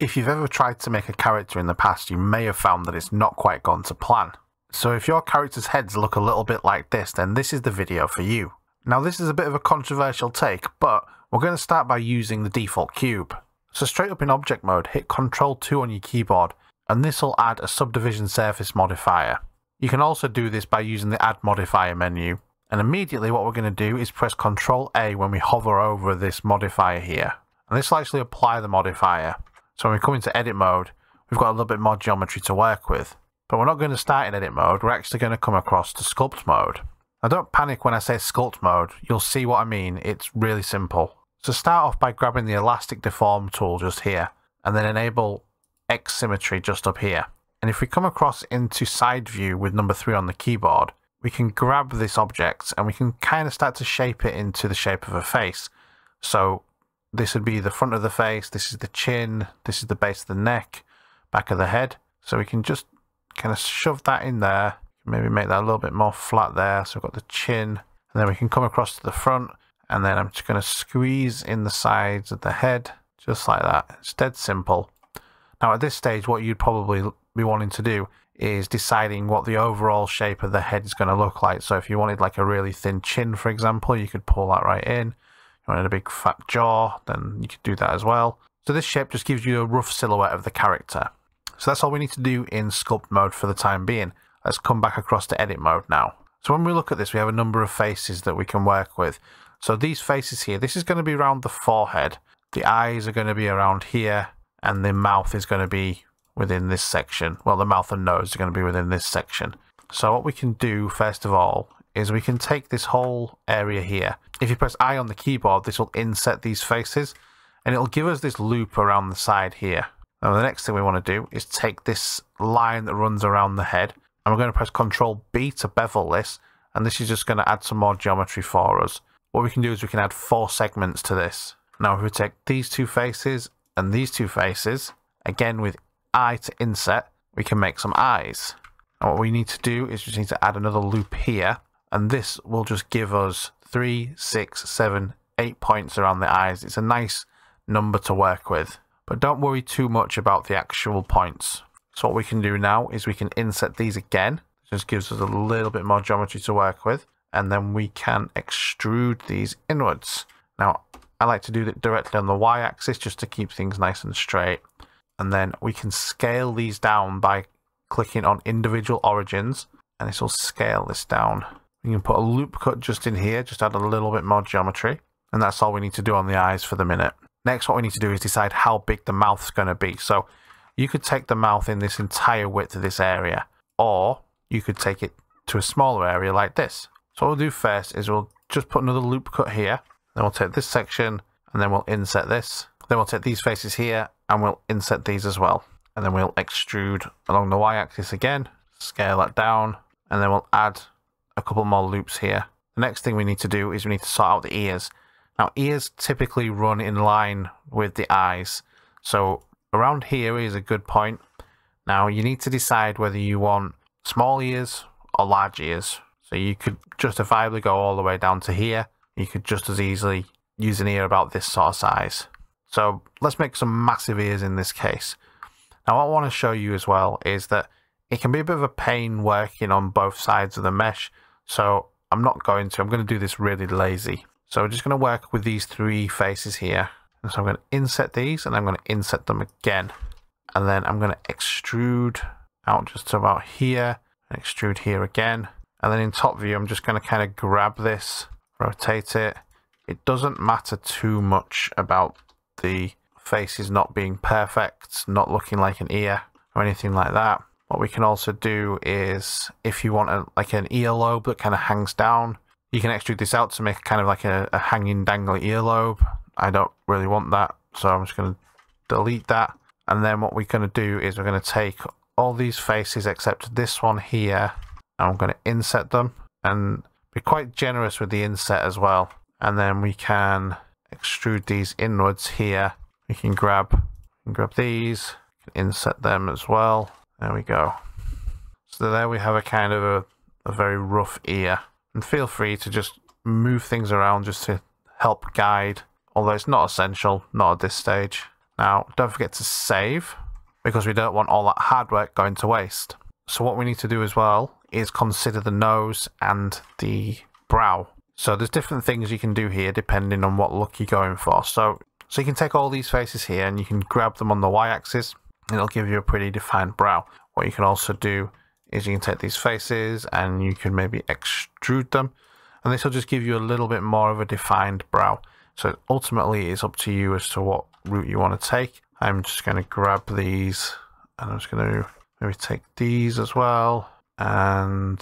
If you've ever tried to make a character in the past, you may have found that it's not quite gone to plan. So if your character's heads look a little bit like this, then this is the video for you. Now this is a bit of a controversial take, but we're going to start by using the default cube. So straight up in object mode, hit Ctrl 2 on your keyboard, and this will add a subdivision surface modifier. You can also do this by using the add modifier menu, and immediately what we're going to do is press Ctrl A when we hover over this modifier here. And this will actually apply the modifier. So when we come into edit mode, we've got a little bit more geometry to work with. But we're not going to start in edit mode, we're actually going to come across to sculpt mode. Now don't panic when I say sculpt mode, you'll see what I mean, it's really simple. So start off by grabbing the elastic deform tool just here, and then enable X symmetry just up here. And if we come across into side view with number 3 on the keyboard, we can grab this object and we can kind of start to shape it into the shape of a face. So this would be the front of the face, this is the chin, this is the base of the neck, back of the head. So we can just kind of shove that in there, maybe make that a little bit more flat there. So we've got the chin, and then we can come across to the front, and then I'm just going to squeeze in the sides of the head, just like that. It's dead simple. Now at this stage, what you'd probably be wanting to do is deciding what the overall shape of the head is going to look like. So if you wanted like a really thin chin, for example, you could pull that right in wanted a big fat jaw, then you could do that as well. So this shape just gives you a rough silhouette of the character. So that's all we need to do in sculpt mode for the time being. Let's come back across to edit mode now. So when we look at this, we have a number of faces that we can work with. So these faces here, this is going to be around the forehead. The eyes are going to be around here, and the mouth is going to be within this section. Well, the mouth and nose are going to be within this section. So what we can do, first of all, is we can take this whole area here. If you press I on the keyboard, this will inset these faces and it'll give us this loop around the side here. Now the next thing we want to do is take this line that runs around the head and we're going to press Control B to bevel this and this is just going to add some more geometry for us. What we can do is we can add four segments to this. Now if we take these two faces and these two faces, again with I to inset, we can make some eyes. And what we need to do is just need to add another loop here and this will just give us three, six, seven, eight points around the eyes. It's a nice number to work with, but don't worry too much about the actual points. So what we can do now is we can inset these again. Just gives us a little bit more geometry to work with, and then we can extrude these inwards. Now, I like to do it directly on the y-axis just to keep things nice and straight. And then we can scale these down by clicking on individual origins, and this will scale this down. We can put a loop cut just in here, just add a little bit more geometry. And that's all we need to do on the eyes for the minute. Next, what we need to do is decide how big the mouth's going to be. So you could take the mouth in this entire width of this area, or you could take it to a smaller area like this. So what we'll do first is we'll just put another loop cut here. Then we'll take this section and then we'll inset this. Then we'll take these faces here and we'll inset these as well. And then we'll extrude along the y-axis again, scale that down, and then we'll add a couple more loops here. The next thing we need to do is we need to sort out the ears. Now ears typically run in line with the eyes. So around here is a good point. Now you need to decide whether you want small ears or large ears. So you could justifiably go all the way down to here. You could just as easily use an ear about this sort of size. So let's make some massive ears in this case. Now what I want to show you as well is that it can be a bit of a pain working on both sides of the mesh so I'm not going to. I'm going to do this really lazy. So we're just going to work with these three faces here. And so I'm going to inset these and I'm going to inset them again. And then I'm going to extrude out just about here and extrude here again. And then in top view, I'm just going to kind of grab this, rotate it. It doesn't matter too much about the faces not being perfect, not looking like an ear or anything like that. What we can also do is, if you want a, like an earlobe that kind of hangs down, you can extrude this out to make kind of like a, a hanging dangly earlobe. I don't really want that, so I'm just going to delete that. And then what we're going to do is we're going to take all these faces except this one here, and I'm going to inset them and be quite generous with the inset as well. And then we can extrude these inwards here. We can grab, grab these, inset them as well. There we go. So there we have a kind of a, a very rough ear. And feel free to just move things around just to help guide, although it's not essential, not at this stage. Now, don't forget to save because we don't want all that hard work going to waste. So what we need to do as well is consider the nose and the brow. So there's different things you can do here depending on what look you're going for. So, so you can take all these faces here and you can grab them on the y-axis. It'll give you a pretty defined brow. What you can also do is you can take these faces and you can maybe extrude them. And this will just give you a little bit more of a defined brow. So ultimately it's up to you as to what route you want to take. I'm just going to grab these and I'm just going to maybe take these as well. And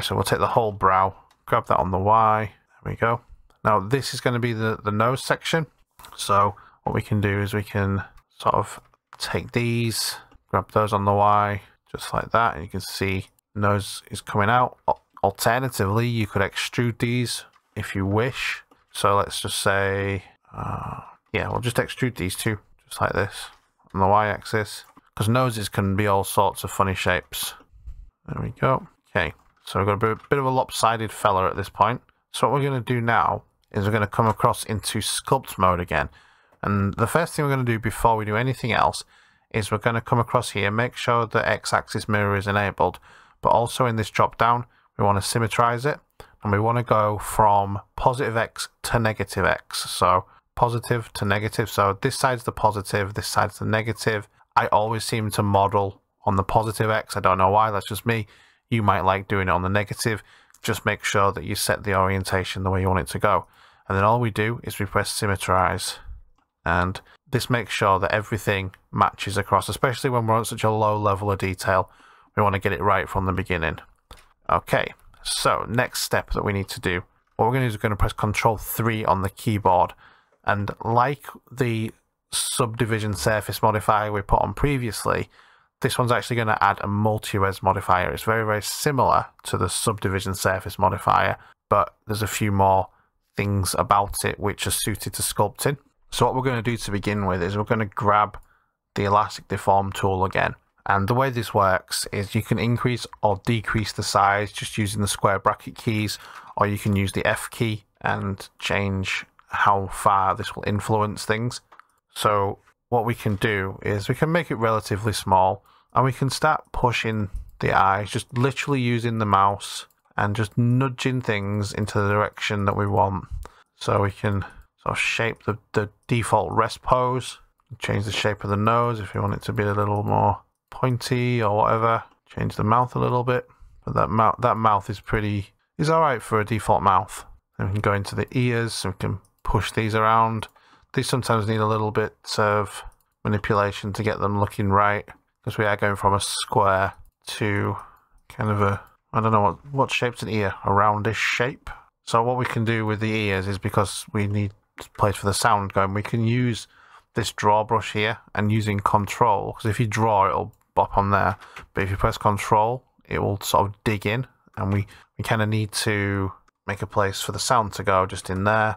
so we'll take the whole brow, grab that on the Y. There we go. Now this is going to be the, the nose section. So what we can do is we can sort of take these, grab those on the Y, just like that. And you can see nose is coming out. Alternatively, you could extrude these if you wish. So let's just say, uh, yeah, we'll just extrude these two, just like this, on the y-axis. Because noses can be all sorts of funny shapes. There we go. Okay, so we've got a bit, of a lopsided fella at this point. So what we're going to do now is we're going to come across into sculpt mode again. And the first thing we're going to do before we do anything else is we're going to come across here, make sure the x-axis mirror is enabled, but also in this drop down, we want to symmetrize it and we want to go from positive x to negative x. So positive to negative. So this side's the positive, this side's the negative. I always seem to model on the positive x. I don't know why, that's just me. You might like doing it on the negative. Just make sure that you set the orientation the way you want it to go. And then all we do is we press symmetrize. And this makes sure that everything matches across, especially when we're on such a low level of detail. We want to get it right from the beginning. Okay, so next step that we need to do, what we're going to do is we're going to press Control 3 on the keyboard. And like the subdivision surface modifier we put on previously, this one's actually going to add a multi-res modifier. It's very, very similar to the subdivision surface modifier, but there's a few more things about it which are suited to sculpting. So what we're going to do to begin with is we're going to grab the elastic deform tool again. And the way this works is you can increase or decrease the size just using the square bracket keys, or you can use the F key and change how far this will influence things. So what we can do is we can make it relatively small and we can start pushing the eyes, just literally using the mouse and just nudging things into the direction that we want. So we can of shape the, the default rest pose, change the shape of the nose if you want it to be a little more pointy or whatever. Change the mouth a little bit. But that mouth that mouth is pretty is alright for a default mouth. And we can go into the ears so we can push these around. These sometimes need a little bit of manipulation to get them looking right. Because we are going from a square to kind of a I don't know what what shape's an ear, a roundish shape. So what we can do with the ears is because we need place for the sound going, we can use this draw brush here and using control because if you draw it'll bop on there. But if you press control, it will sort of dig in and we, we kind of need to make a place for the sound to go just in there.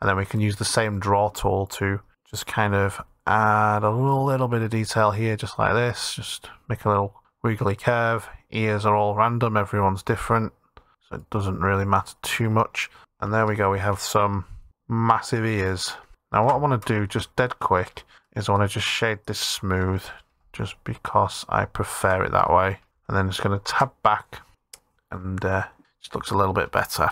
And then we can use the same draw tool to just kind of add a little, little bit of detail here, just like this. Just make a little wiggly curve. Ears are all random, everyone's different. So it doesn't really matter too much. And there we go, we have some massive ears. Now what I want to do just dead quick is I want to just shade this smooth just because I prefer it that way. And then just going to tab back and uh, just looks a little bit better.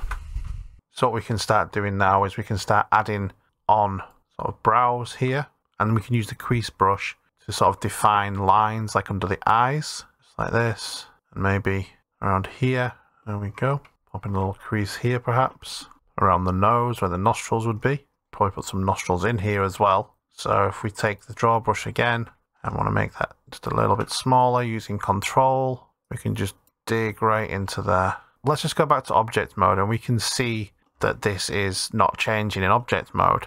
So what we can start doing now is we can start adding on sort of brows here and we can use the crease brush to sort of define lines like under the eyes, just like this, and maybe around here. There we go. Pop in a little crease here perhaps, around the nose where the nostrils would be. Probably put some nostrils in here as well. So if we take the draw brush again and want to make that just a little bit smaller using control, we can just dig right into there. Let's just go back to object mode and we can see that this is not changing in object mode.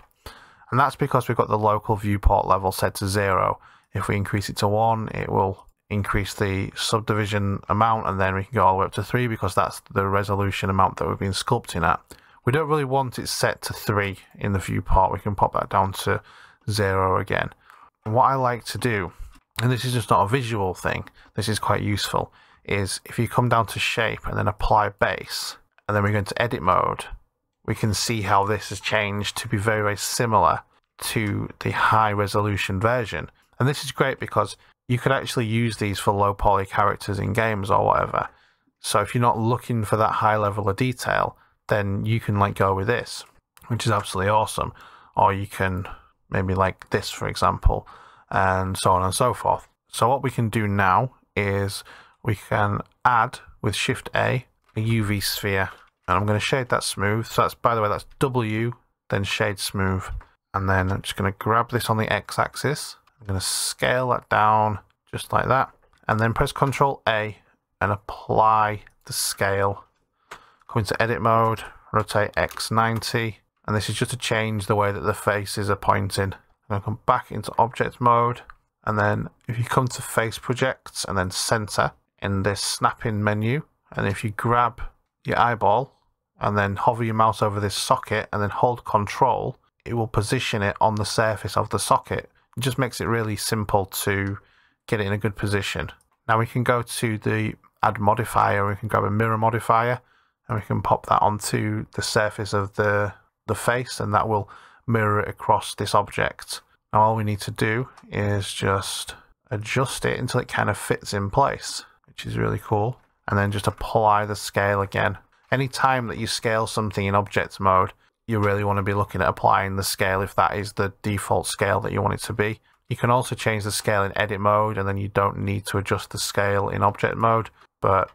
And that's because we've got the local viewport level set to zero. If we increase it to one, it will increase the subdivision amount and then we can go all the way up to three because that's the resolution amount that we've been sculpting at. We don't really want it set to 3 in the viewport. We can pop that down to 0 again. And what I like to do, and this is just not a visual thing, this is quite useful, is if you come down to shape and then apply base, and then we go into edit mode, we can see how this has changed to be very, very similar to the high resolution version. And this is great because you could actually use these for low poly characters in games or whatever. So if you're not looking for that high level of detail, then you can like go with this, which is absolutely awesome. Or you can maybe like this, for example, and so on and so forth. So what we can do now is we can add with Shift A a UV sphere, and I'm going to shade that smooth. So that's, by the way, that's W, then shade smooth. And then I'm just going to grab this on the X axis. I'm going to scale that down just like that. And then press Control A and apply the scale. Come into edit mode, rotate X90. And this is just to change the way that the faces are pointing. I'm going to come back into object mode. And then if you come to face projects and then center in this snapping menu, and if you grab your eyeball and then hover your mouse over this socket and then hold control, it will position it on the surface of the socket. It just makes it really simple to get it in a good position. Now we can go to the add modifier, we can grab a mirror modifier and we can pop that onto the surface of the, the face and that will mirror it across this object. Now all we need to do is just adjust it until it kind of fits in place, which is really cool. And then just apply the scale again. Any time that you scale something in object mode, you really want to be looking at applying the scale if that is the default scale that you want it to be. You can also change the scale in edit mode and then you don't need to adjust the scale in object mode, but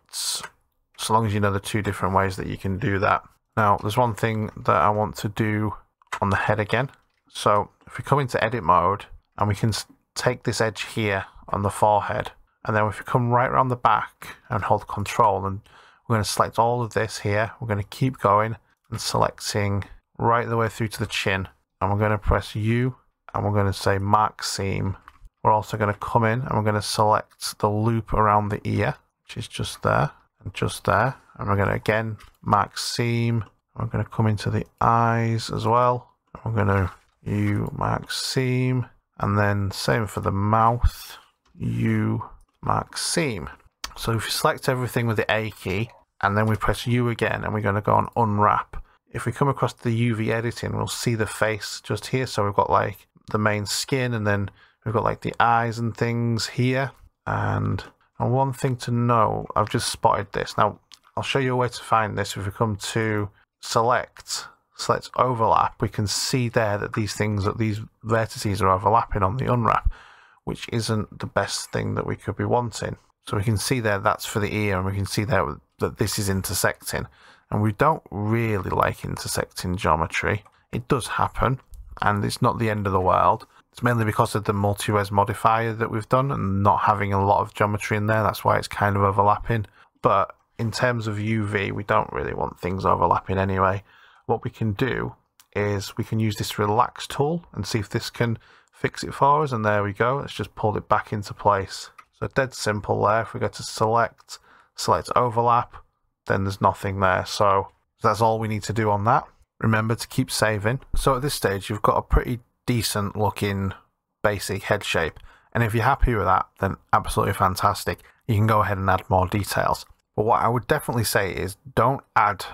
so long as you know the two different ways that you can do that. Now, there's one thing that I want to do on the head again. So if we come into edit mode and we can take this edge here on the forehead, and then if we come right around the back and hold control and we're going to select all of this here, we're going to keep going and selecting right the way through to the chin. And we're going to press U and we're going to say mark seam. We're also going to come in and we're going to select the loop around the ear, which is just there just there. And we're going to again mark seam. We're going to come into the eyes as well. We're going to U mark seam. And then same for the mouth. U mark seam. So if you select everything with the A key and then we press U again and we're going to go on unwrap if we come across the UV editing, we'll see the face just here. So we've got like the main skin and then we've got like the eyes and things here. And, and one thing to know, I've just spotted this. Now, I'll show you a way to find this. If we come to select, select overlap, we can see there that these things, that these vertices are overlapping on the unwrap, which isn't the best thing that we could be wanting. So we can see there that's for the ear and we can see there that this is intersecting and we don't really like intersecting geometry. It does happen, and it's not the end of the world. It's mainly because of the multi-res modifier that we've done and not having a lot of geometry in there. That's why it's kind of overlapping. But in terms of UV, we don't really want things overlapping anyway. What we can do is we can use this relax tool and see if this can fix it for us. And there we go. Let's just pull it back into place. So dead simple there. If we go to select, select overlap, then there's nothing there. So that's all we need to do on that. Remember to keep saving. So at this stage, you've got a pretty decent looking basic head shape. And if you're happy with that, then absolutely fantastic. You can go ahead and add more details. But what I would definitely say is don't add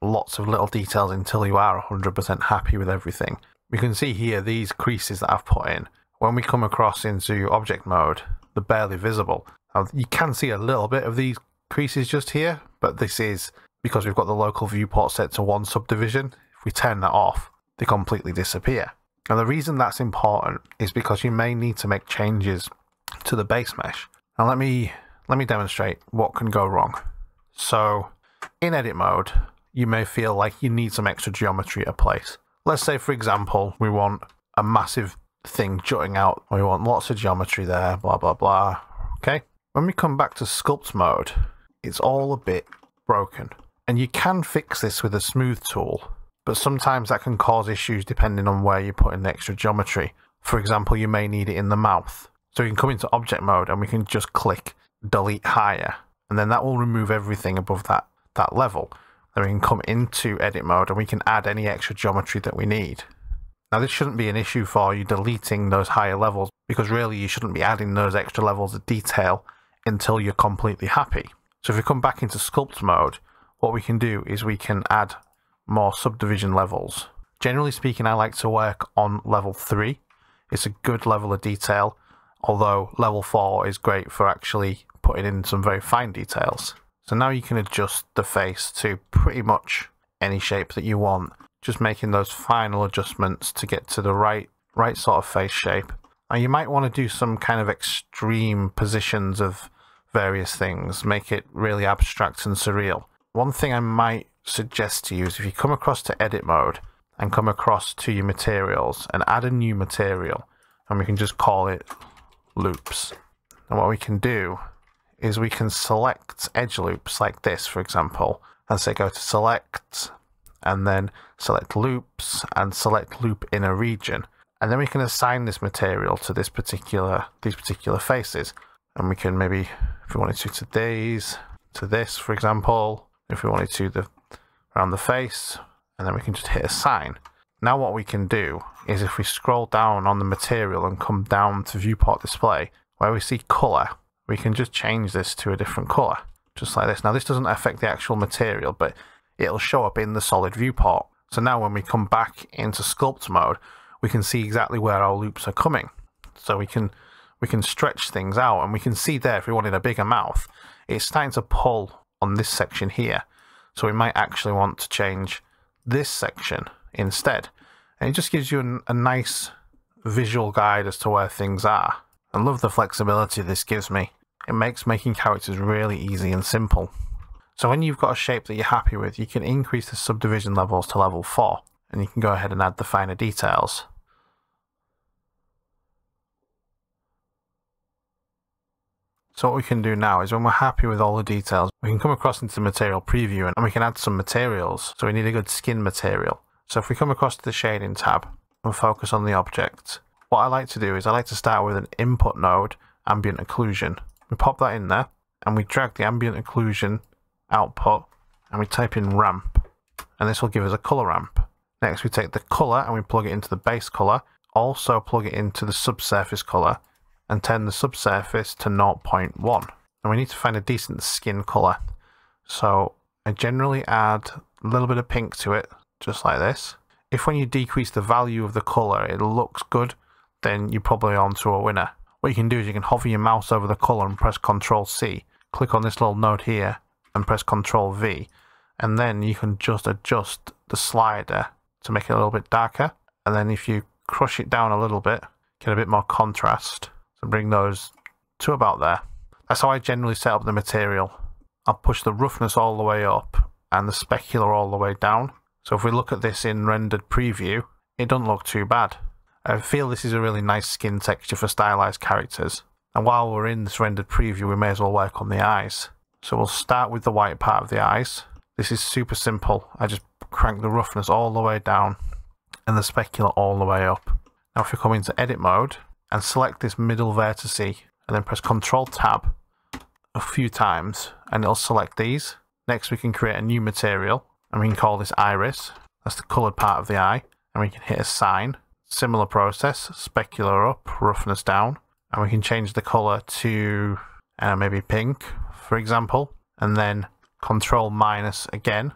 lots of little details until you are 100% happy with everything. We can see here these creases that I've put in. When we come across into object mode, they're barely visible. Now, you can see a little bit of these creases just here, but this is because we've got the local viewport set to one subdivision. If we turn that off, they completely disappear. And the reason that's important is because you may need to make changes to the base mesh. Now let me let me demonstrate what can go wrong. So in edit mode, you may feel like you need some extra geometry at place. Let's say for example, we want a massive thing jutting out. We want lots of geometry there, blah blah blah. Okay. When we come back to sculpt mode, it's all a bit broken. And you can fix this with a smooth tool, but sometimes that can cause issues depending on where you put in the extra geometry. For example, you may need it in the mouth. So we can come into object mode and we can just click delete higher, and then that will remove everything above that, that level. Then we can come into edit mode and we can add any extra geometry that we need. Now this shouldn't be an issue for you deleting those higher levels because really you shouldn't be adding those extra levels of detail until you're completely happy. So if we come back into sculpt mode, what we can do is we can add more subdivision levels. Generally speaking, I like to work on level 3. It's a good level of detail, although level 4 is great for actually putting in some very fine details. So now you can adjust the face to pretty much any shape that you want, just making those final adjustments to get to the right right sort of face shape. Now you might want to do some kind of extreme positions of various things, make it really abstract and surreal. One thing I might suggest to you is if you come across to edit mode and come across to your materials and add a new material and we can just call it loops. And what we can do is we can select edge loops like this, for example, and say go to select and then select loops and select loop in a region. And then we can assign this material to this particular these particular faces. And we can maybe, if we wanted to, to these, to this, for example, if we wanted to the around the face, and then we can just hit assign. Now what we can do is if we scroll down on the material and come down to viewport display, where we see color, we can just change this to a different color, just like this. Now this doesn't affect the actual material, but it'll show up in the solid viewport. So now when we come back into sculpt mode, we can see exactly where our loops are coming. So we can we can stretch things out and we can see there if we wanted a bigger mouth, it's starting to pull on this section here. So we might actually want to change this section instead. And it just gives you an, a nice visual guide as to where things are. I love the flexibility this gives me. It makes making characters really easy and simple. So when you've got a shape that you're happy with, you can increase the subdivision levels to level 4, and you can go ahead and add the finer details. So what we can do now is when we're happy with all the details, we can come across into material preview and we can add some materials. So we need a good skin material. So if we come across to the shading tab and focus on the object, what I like to do is I like to start with an input node, ambient occlusion. We pop that in there and we drag the ambient occlusion output and we type in ramp and this will give us a color ramp. Next we take the color and we plug it into the base color, also plug it into the subsurface color and turn the subsurface to 0.1. And we need to find a decent skin color. So I generally add a little bit of pink to it, just like this. If when you decrease the value of the color, it looks good, then you're probably onto a winner. What you can do is you can hover your mouse over the color and press Ctrl C. Click on this little node here and press Ctrl V. And then you can just adjust the slider to make it a little bit darker. And then if you crush it down a little bit, get a bit more contrast, and bring those to about there. That's how I generally set up the material. I'll push the roughness all the way up and the specular all the way down. So if we look at this in rendered preview, it doesn't look too bad. I feel this is a really nice skin texture for stylized characters. And while we're in this rendered preview, we may as well work on the eyes. So we'll start with the white part of the eyes. This is super simple. I just crank the roughness all the way down and the specular all the way up. Now if we come into edit mode, and select this middle vertex and then press Control Tab a few times and it'll select these. Next we can create a new material and we can call this iris. That's the coloured part of the eye and we can hit assign. Similar process, specular up, roughness down and we can change the colour to uh, maybe pink for example and then control minus again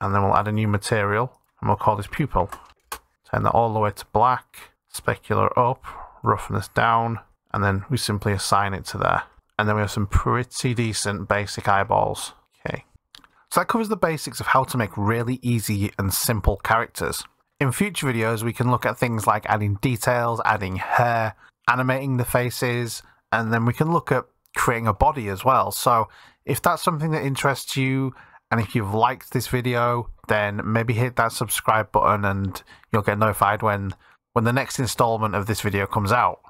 and then we'll add a new material and we'll call this pupil. Turn that all the way to black, specular up, roughness down, and then we simply assign it to there. And then we have some pretty decent basic eyeballs. Okay. So that covers the basics of how to make really easy and simple characters. In future videos, we can look at things like adding details, adding hair, animating the faces, and then we can look at creating a body as well. So if that's something that interests you, and if you've liked this video, then maybe hit that subscribe button and you'll get notified when when the next installment of this video comes out.